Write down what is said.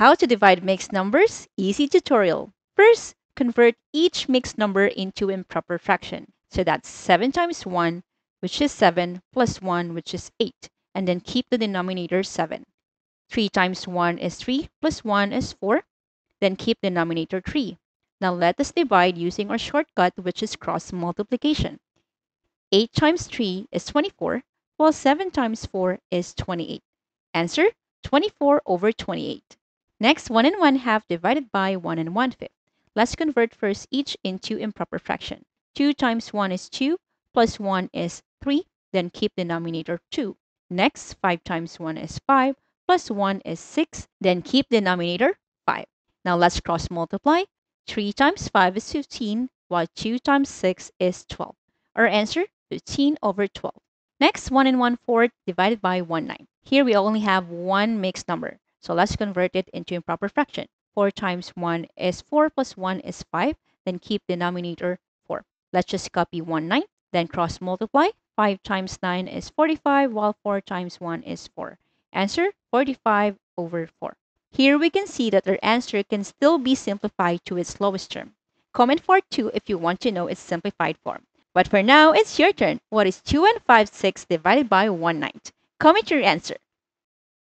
How to divide mixed numbers? Easy tutorial. First, convert each mixed number into improper fraction. So that's 7 times 1, which is 7, plus 1, which is 8. And then keep the denominator 7. 3 times 1 is 3, plus 1 is 4. Then keep denominator 3. Now let us divide using our shortcut, which is cross multiplication. 8 times 3 is 24, while 7 times 4 is 28. Answer, 24 over 28. Next, 1 and 1 half divided by 1 and 1 fifth. Let's convert first each into improper fraction. 2 times 1 is 2, plus 1 is 3, then keep denominator 2. Next, 5 times 1 is 5, plus 1 is 6, then keep denominator 5. Now let's cross multiply. 3 times 5 is 15, while 2 times 6 is 12. Our answer, 15 over 12. Next, 1 and 1 fourth divided by 1 9. Here we only have one mixed number. So let's convert it into improper fraction. 4 times 1 is 4 plus 1 is 5. Then keep denominator 4. Let's just copy 1 9. Then cross multiply. 5 times 9 is 45 while 4 times 1 is 4. Answer 45 over 4. Here we can see that our answer can still be simplified to its lowest term. Comment for 2 if you want to know its simplified form. But for now, it's your turn. What is 2 and 5 6 divided by 1 9? Comment your answer.